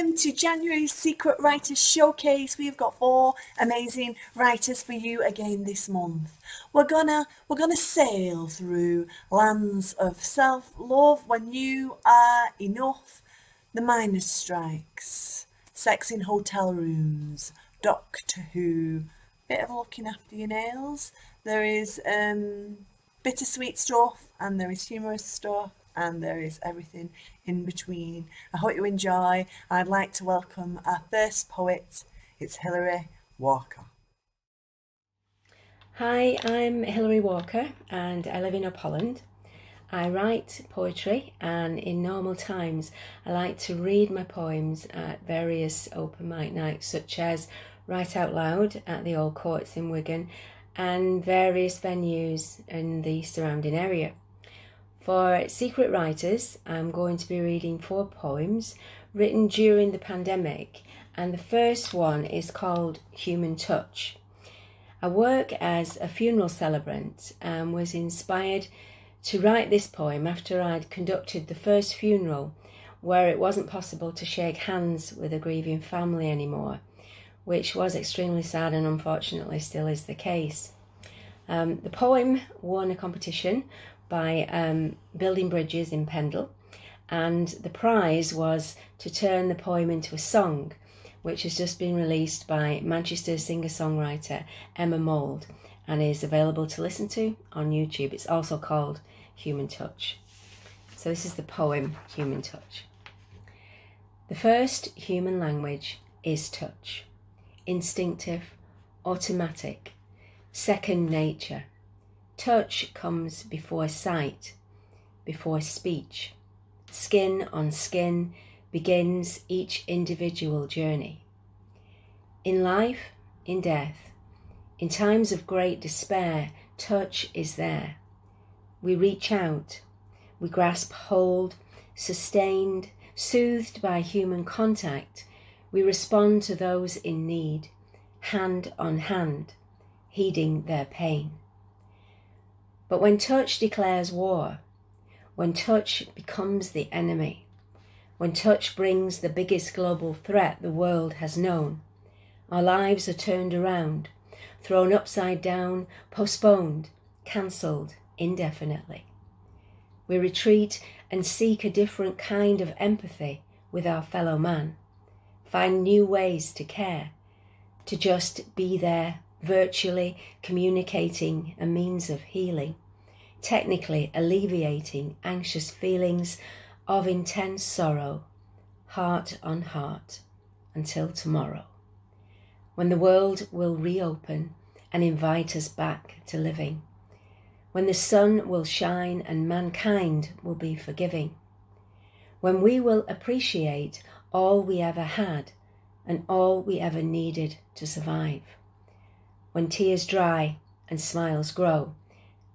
Welcome to January's Secret Writers Showcase. We've got four amazing writers for you again this month. We're gonna we're gonna sail through lands of self-love when you are enough. The miners' strikes, sex in hotel rooms, Doctor Who, bit of looking after your nails. There is um, bittersweet stuff and there is humorous stuff and there is everything in between. I hope you enjoy. I'd like to welcome our first poet. It's Hilary Walker. Hi, I'm Hilary Walker and I live in Up Holland. I write poetry and in normal times I like to read my poems at various open mic nights such as Write Out Loud at the Old Courts in Wigan and various venues in the surrounding area. For Secret Writers, I'm going to be reading four poems written during the pandemic, and the first one is called Human Touch. I work as a funeral celebrant and was inspired to write this poem after I'd conducted the first funeral where it wasn't possible to shake hands with a grieving family anymore, which was extremely sad and unfortunately still is the case. Um, the poem won a competition by um, Building Bridges in Pendle, and the prize was to turn the poem into a song, which has just been released by Manchester singer songwriter Emma Mould and is available to listen to on YouTube. It's also called Human Touch. So, this is the poem Human Touch. The first human language is touch, instinctive, automatic, second nature Touch comes before sight, before speech. Skin on skin begins each individual journey. In life, in death, in times of great despair, touch is there. We reach out, we grasp hold, sustained, soothed by human contact, we respond to those in need, hand on hand, heeding their pain. But when touch declares war, when touch becomes the enemy, when touch brings the biggest global threat the world has known, our lives are turned around, thrown upside down, postponed, cancelled indefinitely. We retreat and seek a different kind of empathy with our fellow man, find new ways to care, to just be there virtually communicating a means of healing, technically alleviating anxious feelings of intense sorrow, heart on heart, until tomorrow, when the world will reopen and invite us back to living, when the sun will shine and mankind will be forgiving, when we will appreciate all we ever had and all we ever needed to survive when tears dry and smiles grow,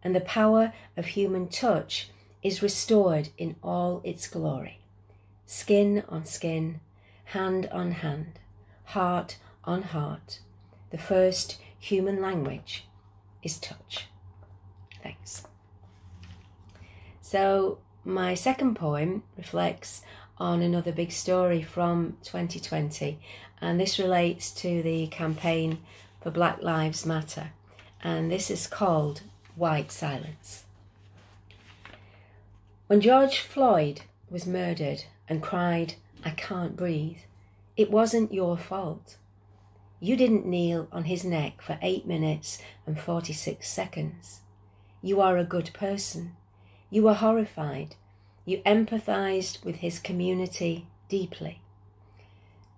and the power of human touch is restored in all its glory. Skin on skin, hand on hand, heart on heart, the first human language is touch. Thanks. So, my second poem reflects on another big story from 2020, and this relates to the campaign for Black Lives Matter, and this is called White Silence. When George Floyd was murdered and cried, I can't breathe, it wasn't your fault. You didn't kneel on his neck for 8 minutes and 46 seconds. You are a good person. You were horrified. You empathized with his community deeply.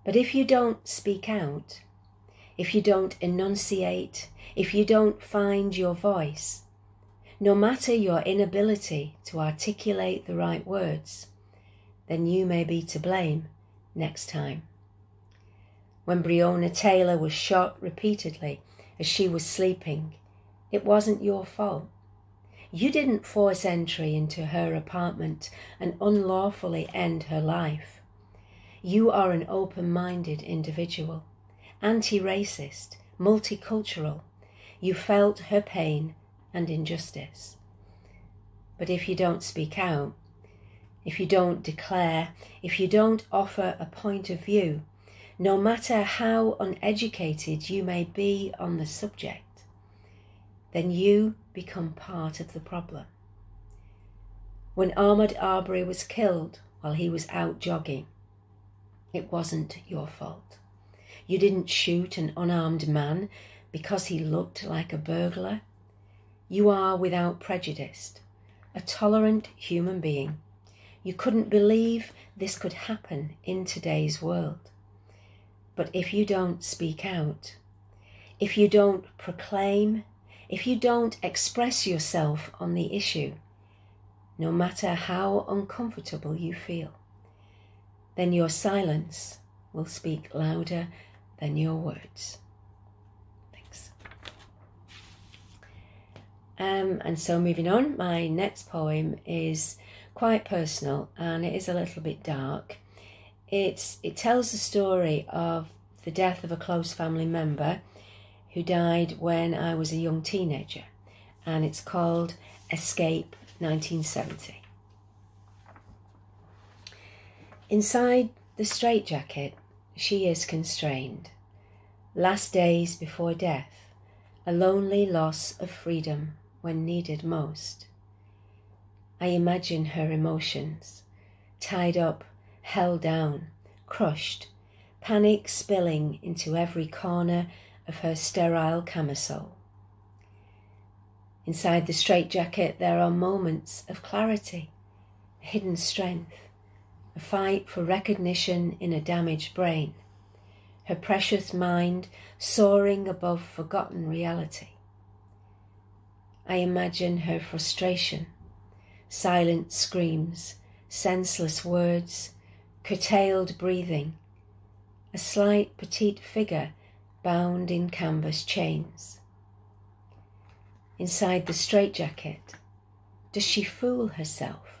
But if you don't speak out, if you don't enunciate, if you don't find your voice, no matter your inability to articulate the right words, then you may be to blame next time. When Breonna Taylor was shot repeatedly as she was sleeping, it wasn't your fault. You didn't force entry into her apartment and unlawfully end her life. You are an open minded individual anti racist, multicultural. You felt her pain and injustice. But if you don't speak out, if you don't declare, if you don't offer a point of view, no matter how uneducated you may be on the subject, then you become part of the problem. When Ahmaud Arbery was killed while he was out jogging, it wasn't your fault. You didn't shoot an unarmed man because he looked like a burglar. You are without prejudice, a tolerant human being. You couldn't believe this could happen in today's world. But if you don't speak out, if you don't proclaim, if you don't express yourself on the issue, no matter how uncomfortable you feel, then your silence will speak louder than your words. Thanks. Um, and so, moving on, my next poem is quite personal and it is a little bit dark. It's, it tells the story of the death of a close family member who died when I was a young teenager, and it's called Escape 1970. Inside the straitjacket, she is constrained. Last days before death, a lonely loss of freedom when needed most. I imagine her emotions, tied up held down, crushed, panic spilling into every corner of her sterile camisole. Inside the straitjacket, there are moments of clarity, hidden strength, a fight for recognition in a damaged brain, her precious mind soaring above forgotten reality. I imagine her frustration, silent screams, senseless words, curtailed breathing, a slight petite figure bound in canvas chains. Inside the straitjacket, does she fool herself?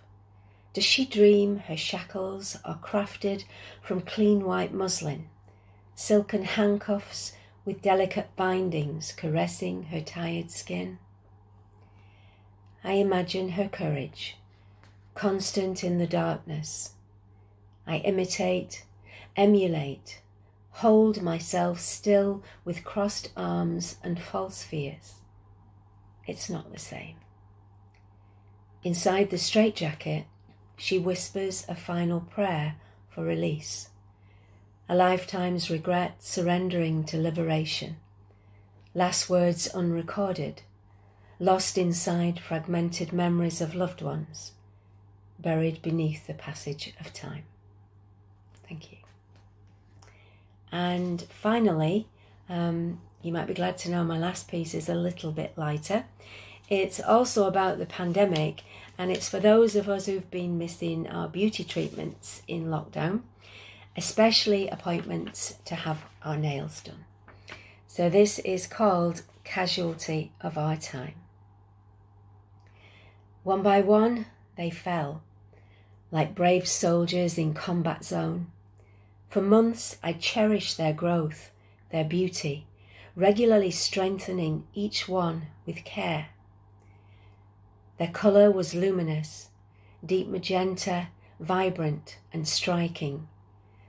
Does she dream her shackles are crafted from clean white muslin, silken handcuffs with delicate bindings caressing her tired skin? I imagine her courage, constant in the darkness, I imitate, emulate, hold myself still with crossed arms and false fears. It's not the same. Inside the straitjacket, she whispers a final prayer for release, a lifetime's regret surrendering to liberation, last words unrecorded, lost inside fragmented memories of loved ones, buried beneath the passage of time. Thank you. And finally, um, you might be glad to know my last piece is a little bit lighter. It's also about the pandemic, and it's for those of us who've been missing our beauty treatments in lockdown, especially appointments to have our nails done. So, this is called Casualty of Our Time. One by one, they fell, like brave soldiers in combat zone for months, I cherished their growth, their beauty, regularly strengthening each one with care. Their colour was luminous, deep magenta, vibrant and striking,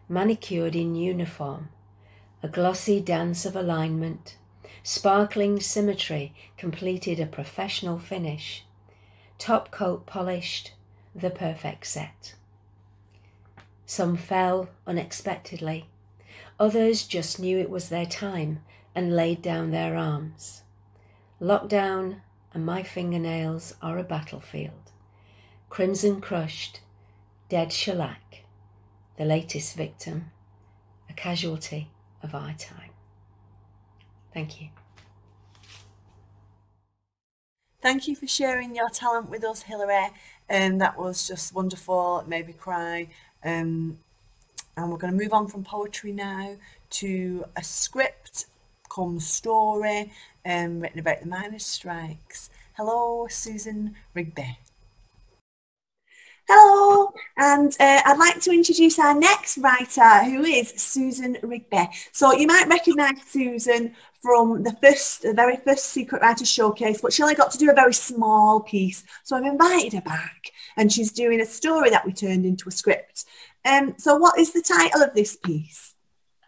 manicured in uniform, a glossy dance of alignment, sparkling symmetry completed a professional finish, top coat polished, the perfect set. Some fell unexpectedly. Others just knew it was their time and laid down their arms. Lockdown and my fingernails are a battlefield. Crimson crushed, dead shellac, the latest victim, a casualty of our time. Thank you. Thank you for sharing your talent with us, Hilary. Um, that was just wonderful. It made me cry. Um, and we're going to move on from poetry now to a script come story um, written about the miners' strikes. Hello, Susan Rigby. Hello, And uh, I'd like to introduce our next writer, who is Susan Rigby. So you might recognise Susan from the first, the very first Secret Writer Showcase, but she only got to do a very small piece. So I've invited her back, and she's doing a story that we turned into a script. Um, so what is the title of this piece?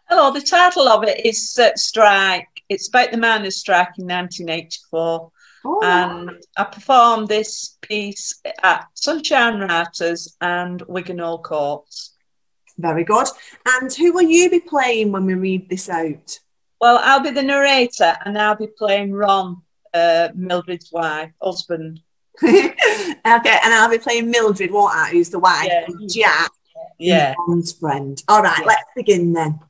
Hello, the title of it is uh, Strike. It's about the miners' strike in 1984. Oh. And I performed this piece at Sunshine Writers and Wigan Old Courts. Very good. And who will you be playing when we read this out? Well, I'll be the narrator and I'll be playing Ron, uh, Mildred's wife, husband. okay, and I'll be playing Mildred, won't I? Who's the wife? Yeah. Jack. Yeah. Ron's friend. All right, yeah. let's begin then.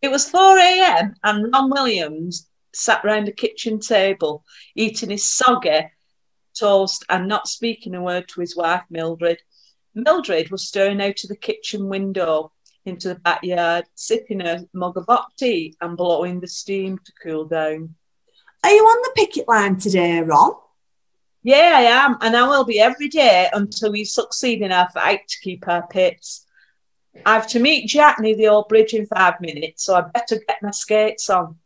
It was 4 a.m. and Ron Williams sat round the kitchen table, eating his soggy toast and not speaking a word to his wife, Mildred. Mildred was staring out of the kitchen window into the backyard, sipping a mug of hot tea and blowing the steam to cool down. Are you on the picket line today, Ron? Yeah, I am, and I will be every day until we succeed in our fight to keep our pits. I've to meet Jack near the old bridge in five minutes, so I better get my skates on.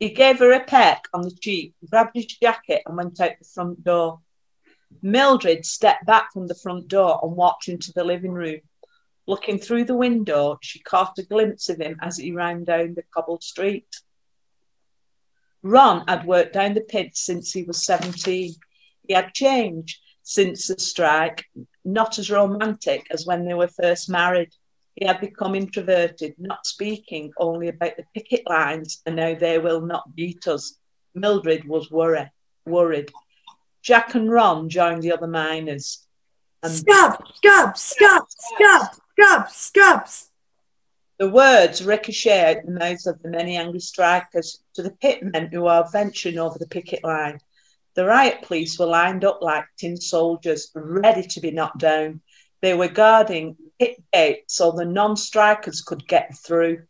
He gave her a peck on the cheek, grabbed his jacket, and went out the front door. Mildred stepped back from the front door and walked into the living room. Looking through the window, she caught a glimpse of him as he ran down the cobbled street. Ron had worked down the pit since he was 17. He had changed since the strike, not as romantic as when they were first married. He had become introverted, not speaking only about the picket lines and how they will not beat us. Mildred was worried. worried. Jack and Ron joined the other miners. And scab, scab, scab, scab, scab, scabs. The words ricocheted out the mouths of the many angry strikers to the pitmen who are venturing over the picket line. The riot police were lined up like tin soldiers, ready to be knocked down. They were guarding pit gate so the non-strikers could get through.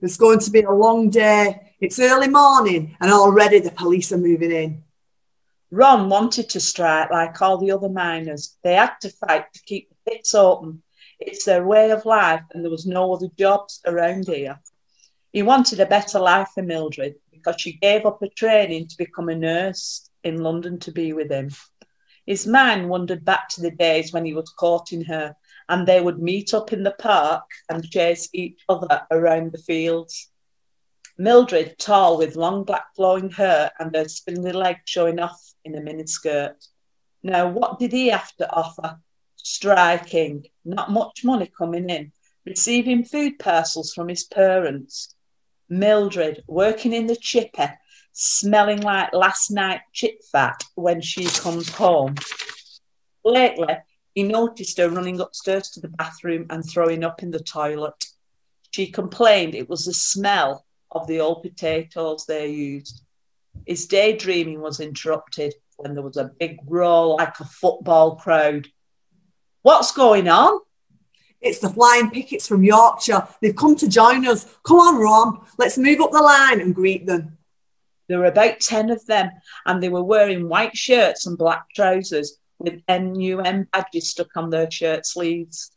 It's going to be a long day. It's early morning and already the police are moving in. Ron wanted to strike like all the other miners. They had to fight to keep the pits open. It's their way of life and there was no other jobs around here. He wanted a better life for Mildred because she gave up her training to become a nurse in London to be with him. His mind wandered back to the days when he was courting her and they would meet up in the park and chase each other around the fields. Mildred, tall with long black flowing hair and her spindly legs showing off in a miniskirt. Now, what did he have to offer? Striking, not much money coming in, receiving food parcels from his parents. Mildred, working in the chipper, smelling like last night chip fat when she comes home. Lately, he noticed her running upstairs to the bathroom and throwing up in the toilet. She complained it was the smell of the old potatoes they used. His daydreaming was interrupted when there was a big roar like a football crowd. What's going on? It's the flying pickets from Yorkshire. They've come to join us. Come on, Ron. Let's move up the line and greet them. There were about 10 of them, and they were wearing white shirts and black trousers with NUM badges stuck on their shirt sleeves.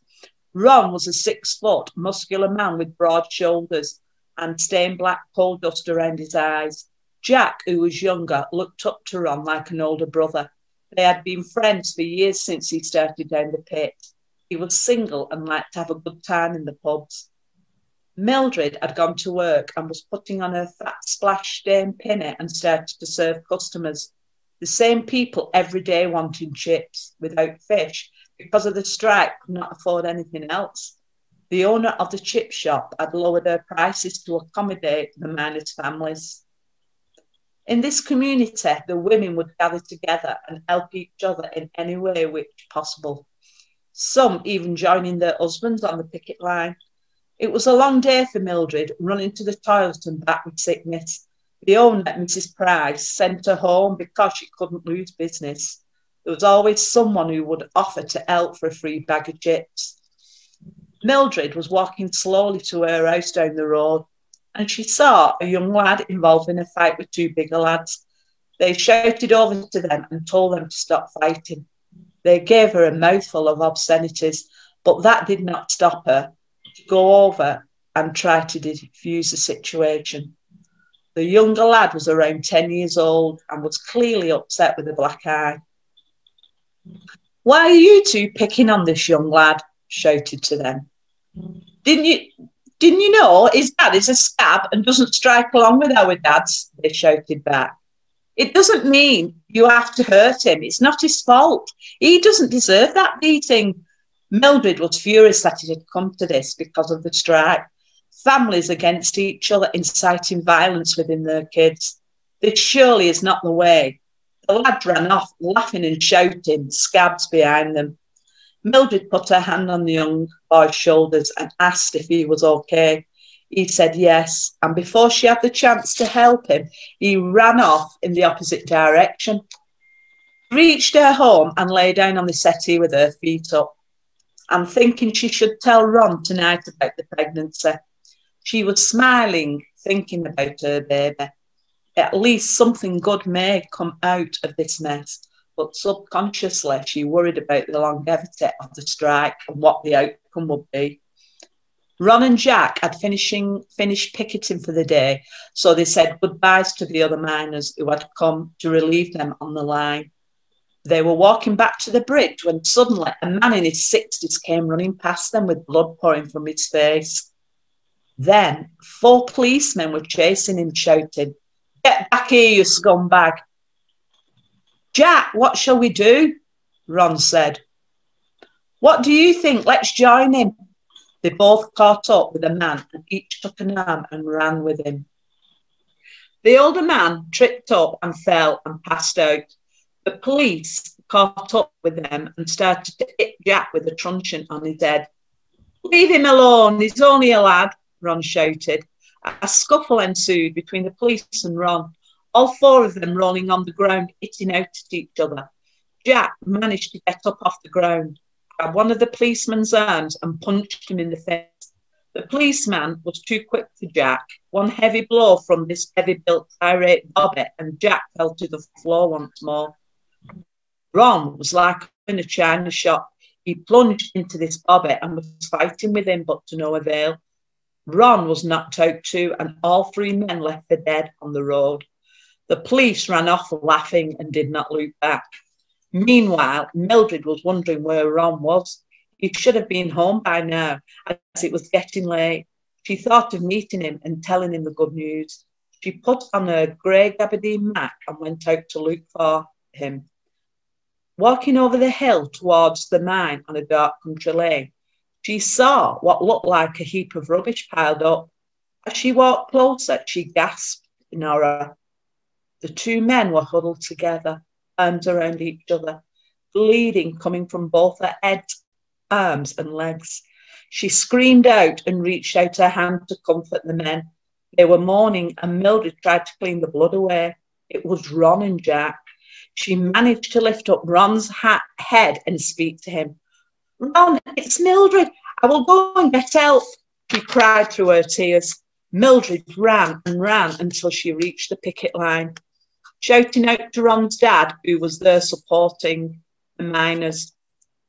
Ron was a six foot, muscular man with broad shoulders and stained black coal dust around his eyes. Jack, who was younger, looked up to Ron like an older brother. They had been friends for years since he started down the pit. He was single and liked to have a good time in the pubs. Mildred had gone to work and was putting on her fat splash stained pinny and started to serve customers the same people every day wanting chips without fish because of the strike could not afford anything else. The owner of the chip shop had lowered her prices to accommodate the miners' families. In this community, the women would gather together and help each other in any way which possible. Some even joining their husbands on the picket line. It was a long day for Mildred, running to the toilet and back with sickness. The owner, Mrs. Price, sent her home because she couldn't lose business. There was always someone who would offer to help for a free bag of chips. Mildred was walking slowly to her house down the road and she saw a young lad involved in a fight with two bigger lads. They shouted over to them and told them to stop fighting. They gave her a mouthful of obscenities, but that did not stop her to go over and try to defuse the situation. The younger lad was around 10 years old and was clearly upset with a black eye. Why are you two picking on this young lad? shouted to them. Didn't you didn't you know his dad is a scab and doesn't strike along with our dads? They shouted back. It doesn't mean you have to hurt him. It's not his fault. He doesn't deserve that beating. Mildred was furious that it had come to this because of the strike. Families against each other inciting violence within their kids. This surely is not the way. The lad ran off, laughing and shouting, scabs behind them. Mildred put her hand on the young boy's shoulders and asked if he was okay. He said yes, and before she had the chance to help him, he ran off in the opposite direction. Reached her home and lay down on the settee with her feet up. I'm thinking she should tell Ron tonight about the pregnancy. She was smiling, thinking about her baby. At least something good may come out of this mess but subconsciously she worried about the longevity of the strike and what the outcome would be. Ron and Jack had finishing finished picketing for the day, so they said goodbyes to the other miners who had come to relieve them on the line. They were walking back to the bridge when suddenly a man in his sixties came running past them with blood pouring from his face. Then four policemen were chasing him, shouting, Get back here, you scumbag! Jack, what shall we do? Ron said. What do you think? Let's join him. They both caught up with a man and each took an arm and ran with him. The older man tripped up and fell and passed out. The police caught up with them and started to hit Jack with a truncheon on his head. Leave him alone, he's only a lad, Ron shouted. A scuffle ensued between the police and Ron all four of them rolling on the ground, hitting out at each other. Jack managed to get up off the ground, grabbed one of the policeman's arms, and punched him in the face. The policeman was too quick for Jack. One heavy blow from this heavy built irate Bobby, and Jack fell to the floor once more. Ron was like in a china shop. He plunged into this Bobby and was fighting with him, but to no avail. Ron was knocked out too, and all three men left for dead on the road. The police ran off laughing and did not look back. Meanwhile, Mildred was wondering where Ron was. He should have been home by now, as it was getting late. She thought of meeting him and telling him the good news. She put on her grey gabardine mac and went out to look for him. Walking over the hill towards the mine on a dark country lane, she saw what looked like a heap of rubbish piled up. As she walked closer, she gasped in horror. The two men were huddled together, arms around each other, bleeding coming from both her head, arms, and legs. She screamed out and reached out her hand to comfort the men. They were mourning, and Mildred tried to clean the blood away. It was Ron and Jack. She managed to lift up Ron's hat, head and speak to him. Ron, it's Mildred. I will go and get help. She cried through her tears. Mildred ran and ran until she reached the picket line shouting out to Ron's dad, who was there supporting the miners.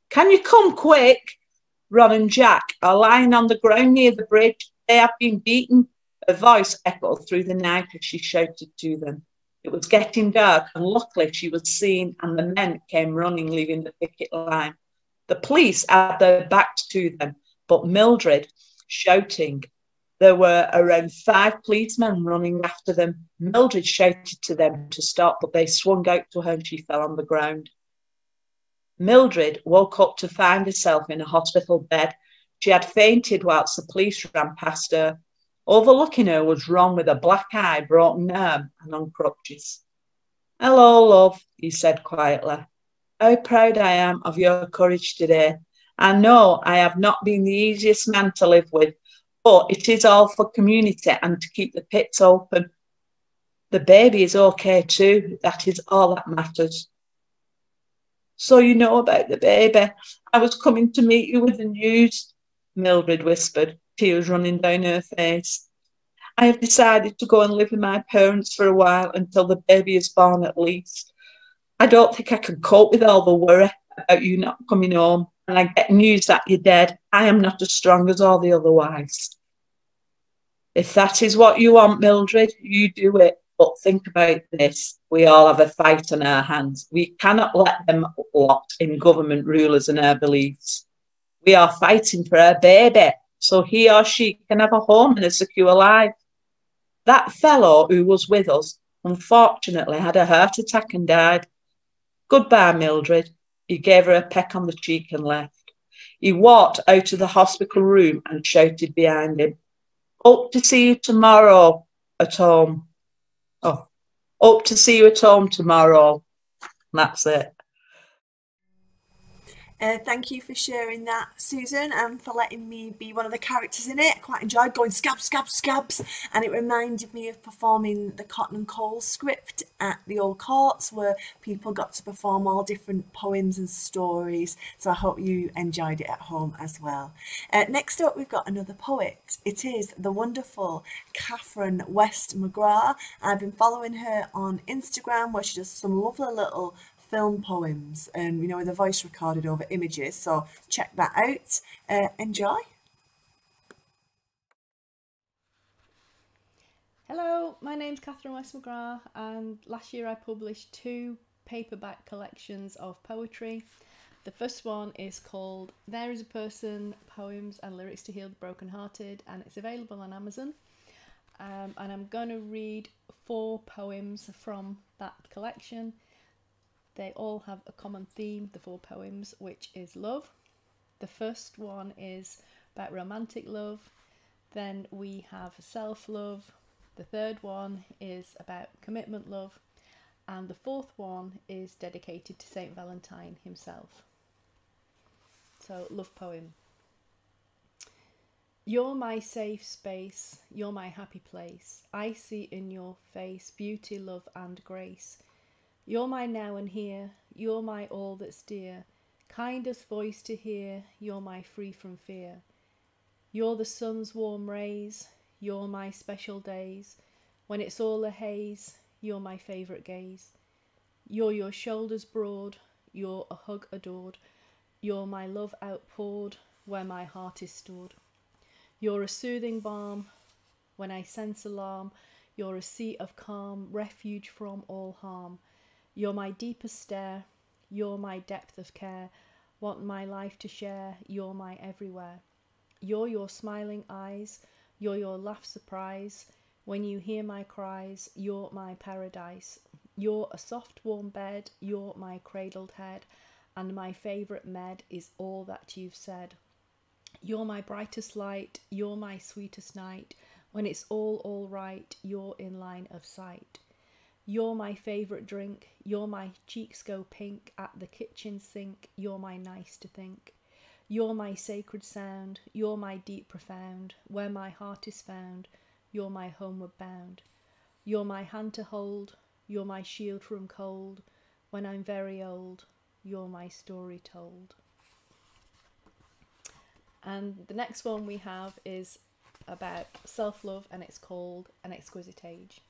Can you come quick? Ron and Jack are lying on the ground near the bridge. They have been beaten. Her voice echoed through the night as she shouted to them. It was getting dark, and luckily she was seen, and the men came running, leaving the picket line. The police had their backs to them, but Mildred, shouting, there were around five policemen running after them. Mildred shouted to them to stop, but they swung out to her and she fell on the ground. Mildred woke up to find herself in a hospital bed. She had fainted whilst the police ran past her. Overlooking her was Ron with a black eye, broken arm, and on crutches. Hello, love, he said quietly. How proud I am of your courage today. I know I have not been the easiest man to live with, but it is all for community and to keep the pits open. The baby is okay too. That is all that matters. So you know about the baby. I was coming to meet you with the news, Mildred whispered, tears running down her face. I have decided to go and live with my parents for a while until the baby is born at least. I don't think I can cope with all the worry about you not coming home and I get news that you're dead, I am not as strong as all the other wives. If that is what you want, Mildred, you do it. But think about this. We all have a fight on our hands. We cannot let them lot in government rulers and our beliefs. We are fighting for our baby so he or she can have a home and a secure life. That fellow who was with us unfortunately had a heart attack and died. Goodbye, Mildred. He gave her a peck on the cheek and left. He walked out of the hospital room and shouted behind him, Hope to see you tomorrow at home. Oh, hope to see you at home tomorrow. And that's it. Uh, thank you for sharing that, Susan, and for letting me be one of the characters in it. I quite enjoyed going scabs, scabs, scabs, and it reminded me of performing the Cotton and Coal script at the Old Courts, where people got to perform all different poems and stories. So I hope you enjoyed it at home as well. Uh, next up, we've got another poet. It is the wonderful Catherine West McGrath. I've been following her on Instagram, where she does some lovely little film poems, and you know, with a voice recorded over images. So check that out. Uh, enjoy. Hello, my name's Catherine West McGrath, and last year I published two paperback collections of poetry. The first one is called There is a Person Poems and Lyrics to Heal the Brokenhearted, and it's available on Amazon. Um, and I'm going to read four poems from that collection. They all have a common theme, the four poems, which is love. The first one is about romantic love. Then we have self love. The third one is about commitment love. And the fourth one is dedicated to St. Valentine himself. So, love poem. You're my safe space, you're my happy place. I see in your face beauty, love, and grace. You're my now and here, you're my all that's dear, kindest voice to hear, you're my free from fear. You're the sun's warm rays, you're my special days, when it's all a haze, you're my favourite gaze. You're your shoulders broad, you're a hug adored, you're my love outpoured, where my heart is stored. You're a soothing balm, when I sense alarm, you're a seat of calm, refuge from all harm. You're my deepest stare, you're my depth of care. Want my life to share, you're my everywhere. You're your smiling eyes, you're your laugh surprise. When you hear my cries, you're my paradise. You're a soft warm bed, you're my cradled head, and my favourite med is all that you've said. You're my brightest light, you're my sweetest night. When it's all all right, you're in line of sight. You're my favourite drink, you're my cheeks go pink at the kitchen sink, you're my nice to think. You're my sacred sound, you're my deep profound, where my heart is found, you're my homeward bound. You're my hand to hold, you're my shield from cold, when I'm very old, you're my story told. And the next one we have is about self love and it's called An Exquisite Age.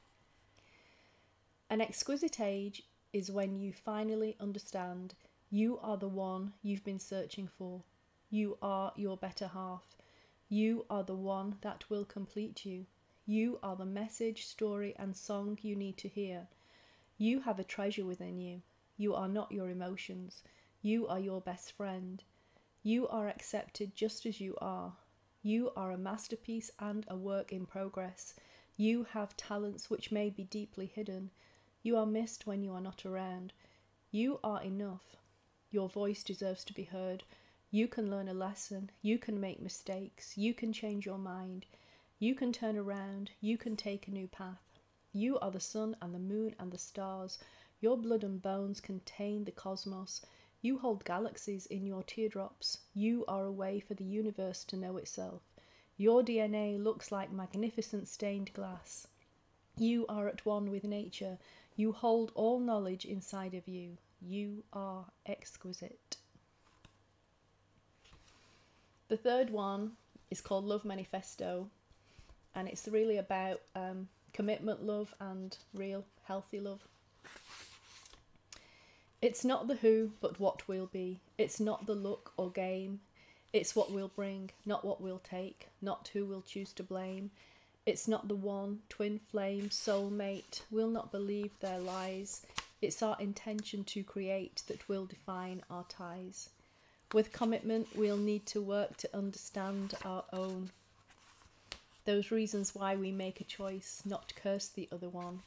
An exquisite age is when you finally understand you are the one you've been searching for. You are your better half. You are the one that will complete you. You are the message, story, and song you need to hear. You have a treasure within you. You are not your emotions. You are your best friend. You are accepted just as you are. You are a masterpiece and a work in progress. You have talents which may be deeply hidden. You are missed when you are not around. You are enough. Your voice deserves to be heard. You can learn a lesson. You can make mistakes. You can change your mind. You can turn around. You can take a new path. You are the sun and the moon and the stars. Your blood and bones contain the cosmos. You hold galaxies in your teardrops. You are a way for the universe to know itself. Your DNA looks like magnificent stained glass. You are at one with nature. You hold all knowledge inside of you. You are exquisite. The third one is called Love Manifesto, and it's really about um, commitment love and real healthy love. It's not the who, but what we'll be. It's not the look or game. It's what we'll bring, not what we'll take, not who we'll choose to blame. It's not the one, twin flame, soulmate. We'll not believe their lies. It's our intention to create that will define our ties. With commitment, we'll need to work to understand our own. Those reasons why we make a choice, not curse the other one.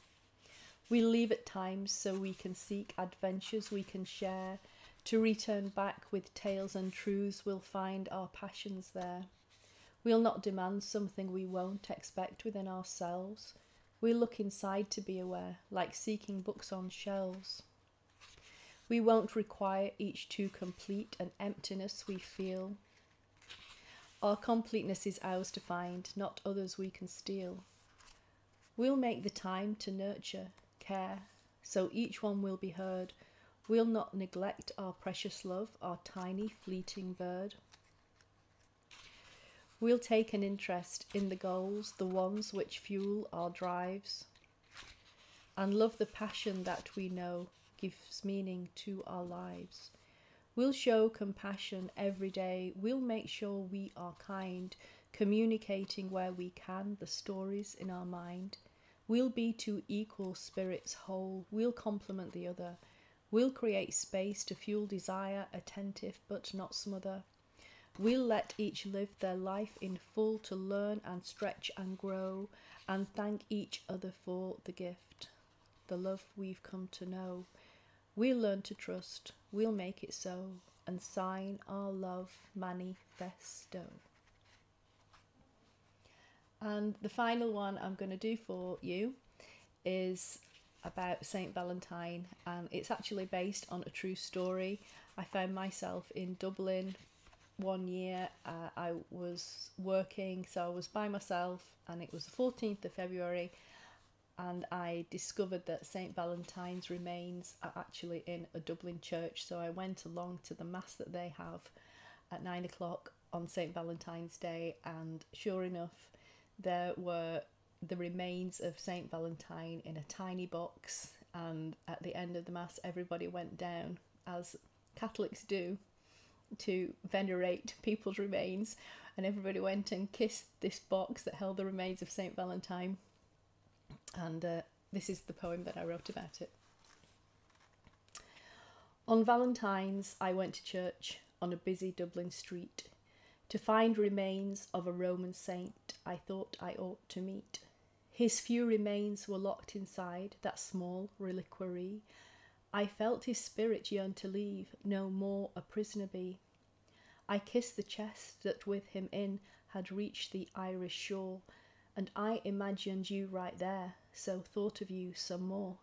We leave at times so we can seek adventures we can share. To return back with tales and truths, we'll find our passions there. We'll not demand something we won't expect within ourselves. We'll look inside to be aware, like seeking books on shelves. We won't require each to complete an emptiness we feel. Our completeness is ours to find, not others we can steal. We'll make the time to nurture, care, so each one will be heard. We'll not neglect our precious love, our tiny fleeting bird. We'll take an interest in the goals, the ones which fuel our drives, and love the passion that we know gives meaning to our lives. We'll show compassion every day. We'll make sure we are kind, communicating where we can the stories in our mind. We'll be two equal spirits whole. We'll complement the other. We'll create space to fuel desire, attentive but not smother. We'll let each live their life in full to learn and stretch and grow and thank each other for the gift, the love we've come to know. We'll learn to trust, we'll make it so, and sign our love manifesto. And the final one I'm going to do for you is about Saint Valentine, and it's actually based on a true story. I found myself in Dublin one year. Uh, I was working, so I was by myself, and it was the 14th of February, and I discovered that St. Valentine's remains are actually in a Dublin church. So I went along to the Mass that they have at nine o'clock on St. Valentine's Day, and sure enough, there were the remains of St. Valentine in a tiny box. And at the end of the Mass, everybody went down, as Catholics do, to venerate people's remains. And everybody went and kissed this box that held the remains of St. Valentine and uh, this is the poem that I wrote about it. On Valentine's, I went to church on a busy Dublin street to find remains of a Roman saint I thought I ought to meet. His few remains were locked inside that small reliquary. I felt his spirit yearn to leave, no more a prisoner be. I kissed the chest that with him in had reached the Irish shore, and I imagined you right there, so thought of you some more.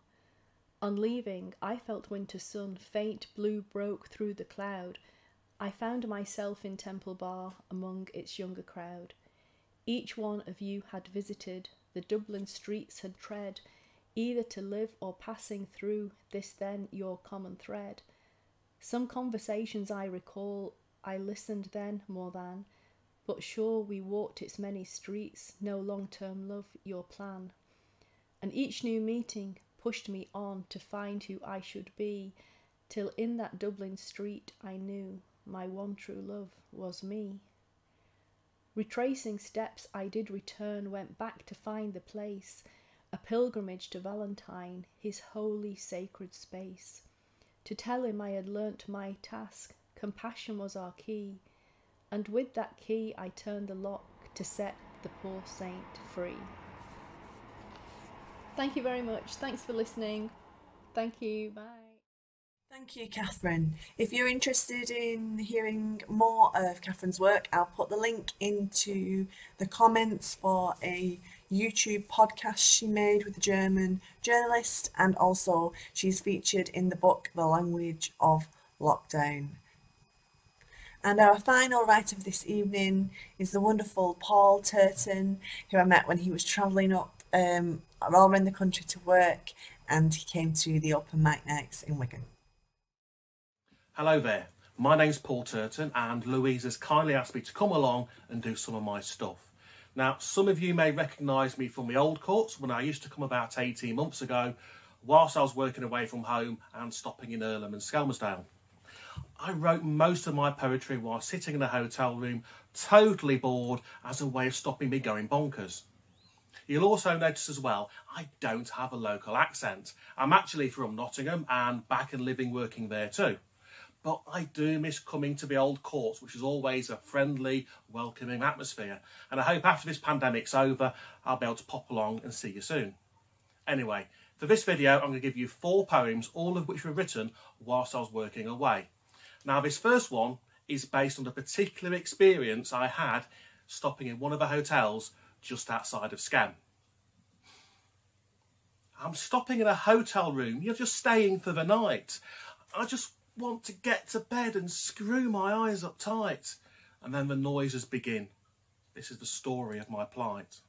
On leaving, I felt winter sun, faint blue broke through the cloud. I found myself in Temple Bar among its younger crowd. Each one of you had visited, the Dublin streets had tread, either to live or passing through this then your common thread. Some conversations I recall, I listened then more than, but sure we walked its many streets, no long term love your plan. And each new meeting pushed me on to find who I should be, till in that Dublin street I knew my one true love was me. Retracing steps, I did return, went back to find the place, a pilgrimage to Valentine, his holy sacred space. To tell him I had learnt my task, compassion was our key and with that key I turned the lock to set the poor saint free. Thank you very much. Thanks for listening. Thank you. Bye. Thank you, Catherine. If you're interested in hearing more of Catherine's work, I'll put the link into the comments for a YouTube podcast she made with a German journalist, and also she's featured in the book The Language of Lockdown. And our final writer of this evening is the wonderful Paul Turton, who I met when he was travelling up um, all around the country to work, and he came to the open mic nights in Wigan. Hello there. My name's Paul Turton, and Louise has kindly asked me to come along and do some of my stuff. Now, some of you may recognise me from the old courts when I used to come about 18 months ago whilst I was working away from home and stopping in Earlham and Skelmersdale. I wrote most of my poetry while sitting in a hotel room, totally bored, as a way of stopping me going bonkers. You'll also notice as well, I don't have a local accent. I'm actually from Nottingham and back and living working there too. But I do miss coming to the old courts, which is always a friendly, welcoming atmosphere. And I hope after this pandemic's over, I'll be able to pop along and see you soon. Anyway, for this video, I'm going to give you four poems, all of which were written whilst I was working away. Now, this first one is based on a particular experience I had stopping in one of the hotels just outside of Skem. I'm stopping in a hotel room. You're just staying for the night. I just want to get to bed and screw my eyes up tight. And then the noises begin. This is the story of my plight.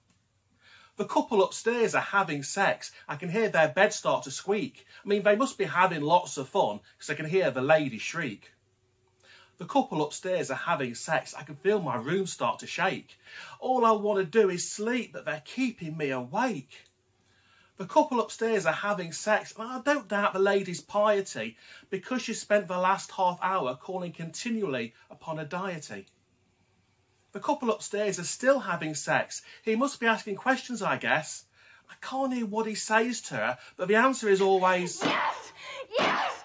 The couple upstairs are having sex. I can hear their bed start to squeak. I mean, they must be having lots of fun because I can hear the lady shriek. The couple upstairs are having sex. I can feel my room start to shake. All I want to do is sleep, but they're keeping me awake. The couple upstairs are having sex, and I don't doubt the lady's piety because she spent the last half hour calling continually upon a deity. The couple upstairs are still having sex. He must be asking questions, I guess. I can't hear what he says to her, but the answer is always Yes! Yes!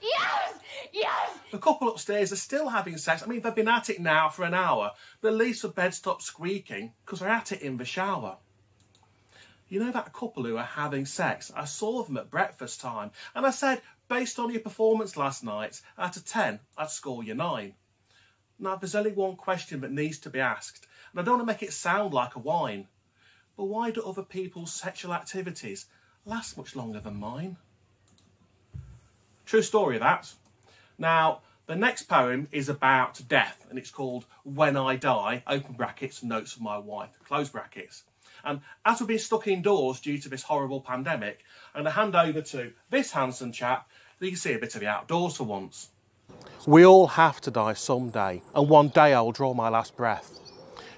Yes! Yes! The couple upstairs are still having sex. I mean, they've been at it now for an hour, but at least the bed stopped squeaking because they're at it in the shower. You know that couple who are having sex? I saw them at breakfast time and I said, based on your performance last night, out of 10, I'd score you 9. Now, there's only one question that needs to be asked, and I don't want to make it sound like a whine. But why do other people's sexual activities last much longer than mine? True story, of that. Now, the next poem is about death, and it's called When I Die, open brackets, notes for my wife, close brackets. And as we've been stuck indoors due to this horrible pandemic, I'm going to hand over to this handsome chap that you can see a bit of the outdoors for once. We all have to die someday, and one day I'll draw my last breath.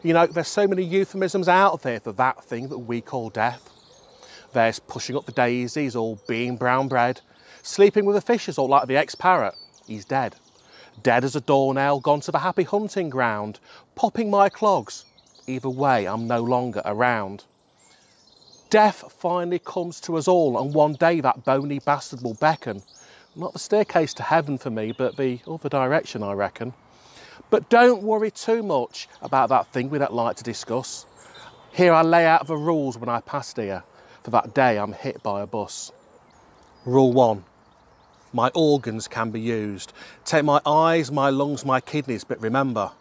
You know, there's so many euphemisms out there for that thing that we call death. There's pushing up the daisies or being brown bread, sleeping with the fishes or like the ex-parrot, he's dead. Dead as a doornail, gone to the happy hunting ground, popping my clogs. Either way, I'm no longer around. Death finally comes to us all, and one day that bony bastard will beckon. Not the staircase to heaven for me, but the other direction, I reckon. But don't worry too much about that thing we don't like to discuss. Here I lay out the rules when I passed here, for that day I'm hit by a bus. Rule one my organs can be used. Take my eyes, my lungs, my kidneys, but remember,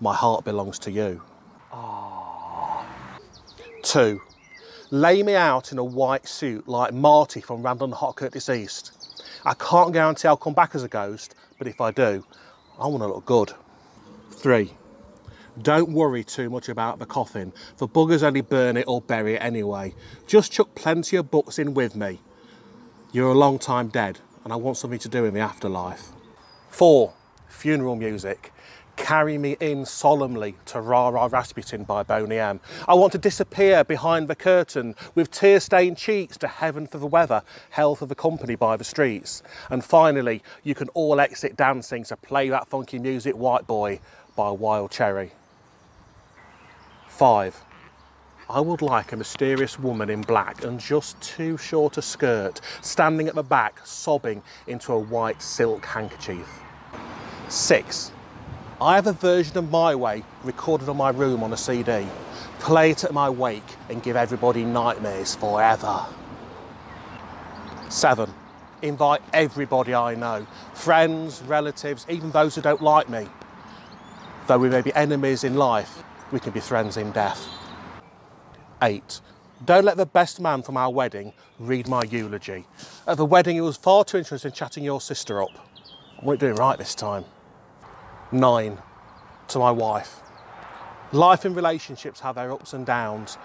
my heart belongs to you. Two, lay me out in a white suit like Marty from Randall and Hopkirk Deceased. I can't guarantee I'll come back as a ghost, but if I do, I want to look good. Three, don't worry too much about the coffin. The buggers only burn it or bury it anyway. Just chuck plenty of books in with me. You're a long time dead, and I want something to do in the afterlife. Four, funeral music. Carry me in solemnly to Ra Ra Rasputin by Boney M. I want to disappear behind the curtain with tear stained cheeks to heaven for the weather, hell for the company by the streets. And finally, you can all exit dancing to play that funky music, White Boy by Wild Cherry. Five. I would like a mysterious woman in black and just too short a skirt, standing at the back, sobbing into a white silk handkerchief. Six. I have a version of My Way recorded on my room on a CD. Play it at my wake and give everybody nightmares forever. Seven. Invite everybody I know, friends, relatives, even those who don't like me. Though we may be enemies in life, we can be friends in death. Eight. Don't let the best man from our wedding read my eulogy. At the wedding, he was far too interested in chatting your sister up. I won't do it right this time. Nine. To my wife. Life and relationships have their ups and downs.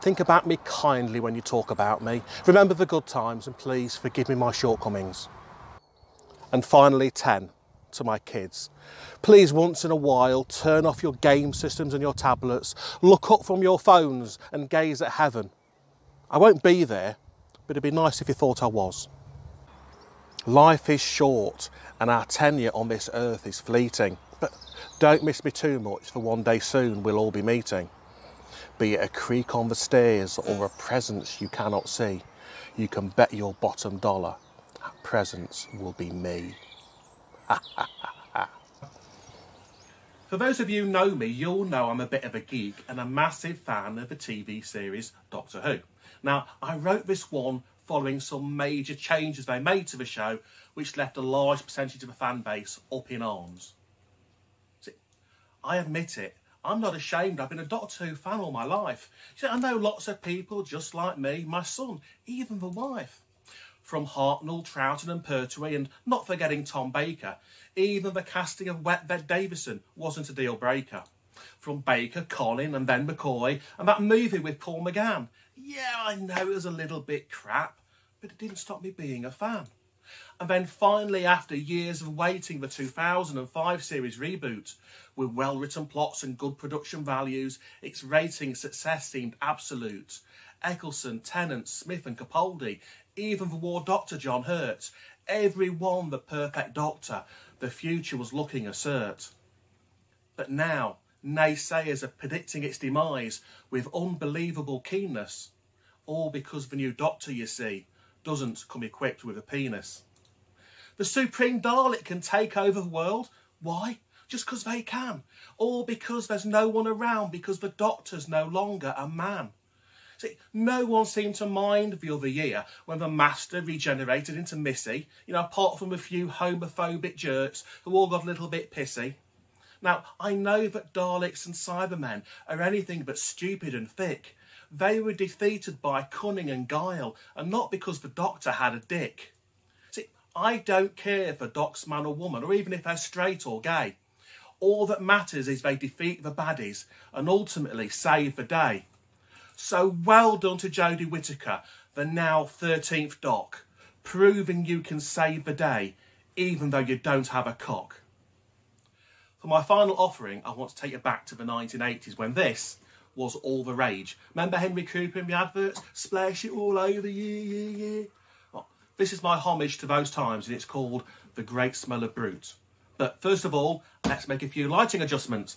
Think about me kindly when you talk about me. Remember the good times and please forgive me my shortcomings. And finally, 10 to my kids. Please, once in a while, turn off your game systems and your tablets, look up from your phones and gaze at heaven. I won't be there, but it'd be nice if you thought I was. Life is short and our tenure on this earth is fleeting, but don't miss me too much, for one day soon we'll all be meeting. Be it a creak on the stairs or a presence you cannot see, you can bet your bottom dollar that presence will be me. For those of you who know me, you'll know I'm a bit of a geek and a massive fan of the TV series Doctor Who. Now, I wrote this one following some major changes they made to the show, which left a large percentage of the fan base up in arms. I admit it, I'm not ashamed. I've been a Doctor Who fan all my life. See, I know lots of people just like me, my son, even the wife. From Hartnell, Troughton and Pertwee, and not forgetting Tom Baker, even the casting of Wet Vet Davison wasn't a deal breaker. From Baker, Colin, and then McCoy, and that movie with Paul McGann. Yeah, I know it was a little bit crap, but it didn't stop me being a fan. And then finally, after years of waiting, the 2005 series reboot, with well written plots and good production values, its rating success seemed absolute. Eccleston, Tennant, Smith, and Capaldi, even the War Doctor John Hurt, everyone the perfect Doctor, the future was looking assert. But now, naysayers are predicting its demise with unbelievable keenness, all because the new Doctor, you see, doesn't come equipped with a penis. The Supreme Dalek can take over the world. Why? Just because they can. Or because there's no one around because the Doctor's no longer a man. See, no one seemed to mind the other year when the Master regenerated into Missy, you know, apart from a few homophobic jerks who all got a little bit pissy. Now, I know that Daleks and Cybermen are anything but stupid and thick. They were defeated by cunning and guile, and not because the Doctor had a dick. I don't care if a Doc's man or woman, or even if they're straight or gay. All that matters is they defeat the baddies and ultimately save the day. So well done to Jodie Whittaker, the now 13th Doc, proving you can save the day even though you don't have a cock. For my final offering, I want to take you back to the 1980s when this was all the rage. Remember Henry Cooper in the adverts? Splash it all over, yeah, yeah, yeah. This is my homage to those times and it's called The Great Smell of Brut. But first of all, let's make a few lighting adjustments.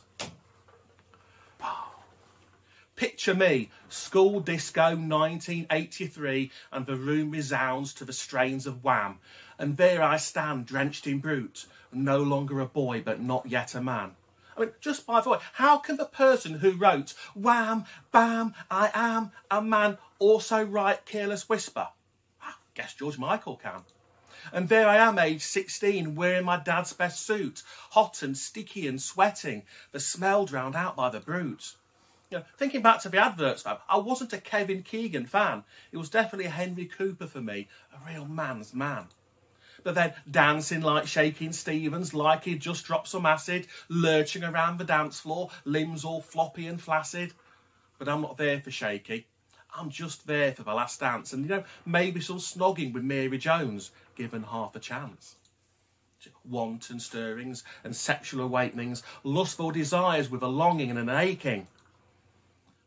Picture me, school disco 1983, and the room resounds to the strains of Wham. And there I stand, drenched in Brut, no longer a boy, but not yet a man. I mean, just by the way, how can the person who wrote Wham, Bam, I am a man also write Careless Whisper? Guess George Michael can. And there I am, age 16, wearing my dad's best suit, hot and sticky and sweating, the smell drowned out by the Brut. You know, thinking back to the adverts, though, I wasn't a Kevin Keegan fan. It was definitely a Henry Cooper for me, a real man's man. But then dancing like Shakin' Stevens, like he'd just dropped some acid, lurching around the dance floor, limbs all floppy and flaccid. But I'm not there for Shaky. I'm just there for the last dance, and you know, maybe some snogging with Mary Jones, given half a chance. Wanton stirrings and sexual awakenings, lustful desires with a longing and an aching.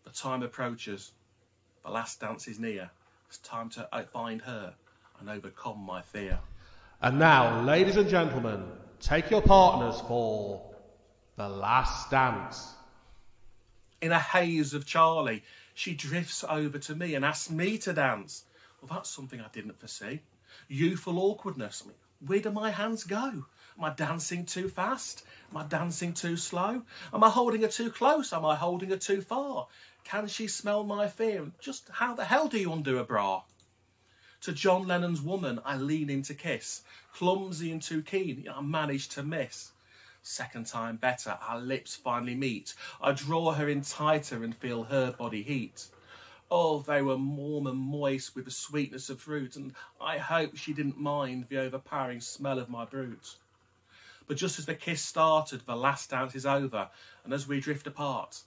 The time approaches. The last dance is near. It's time to uh, find her and overcome my fear. And now, ladies and gentlemen, take your partners for the last dance. In a haze of Charlie, she drifts over to me and asks me to dance. Well, that's something I didn't foresee. Youthful awkwardness. Where do my hands go? Am I dancing too fast? Am I dancing too slow? Am I holding her too close? Am I holding her too far? Can she smell my fear? Just how the hell do you undo a bra? To John Lennon's woman, I lean in to kiss. Clumsy and too keen, I manage to miss. Second time better, our lips finally meet. I draw her in tighter and feel her body heat. Oh, they were warm and moist with the sweetness of fruit, and I hope she didn't mind the overpowering smell of my Brut. But just as the kiss started, the last dance is over, and as we drift apart,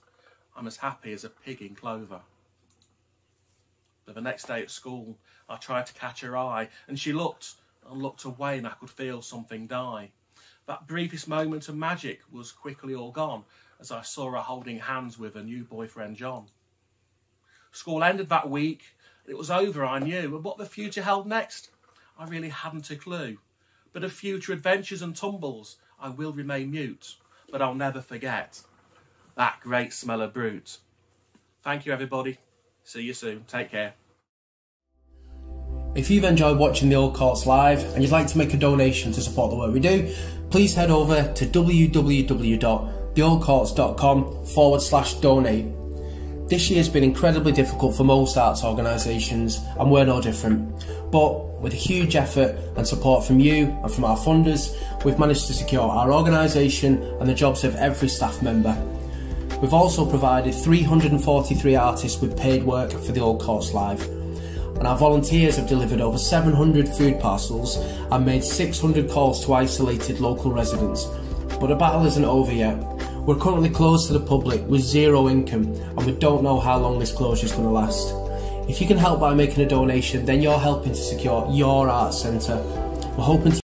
I'm as happy as a pig in clover. But the next day at school, I tried to catch her eye, and she looked and looked away, and I could feel something die. That briefest moment of magic was quickly all gone as I saw her holding hands with her new boyfriend John. School ended that week. It was over, I knew. And what the future held next, I really hadn't a clue. But of future adventures and tumbles, I will remain mute. But I'll never forget that great smell of Brut. Thank you, everybody. See you soon. Take care. If you've enjoyed watching the Old Courts live and you'd like to make a donation to support the work we do, please head over to www.theoldcourts.com forward slash donate. This year has been incredibly difficult for most arts organisations and we're no different. But with a huge effort and support from you and from our funders, we've managed to secure our organisation and the jobs of every staff member. We've also provided 343 artists with paid work for the Old Courts Live and our volunteers have delivered over 700 food parcels and made 600 calls to isolated local residents. But the battle isn't over yet. We're currently closed to the public with zero income and we don't know how long this closure is going to last. If you can help by making a donation, then you're helping to secure your art centre. We're hoping to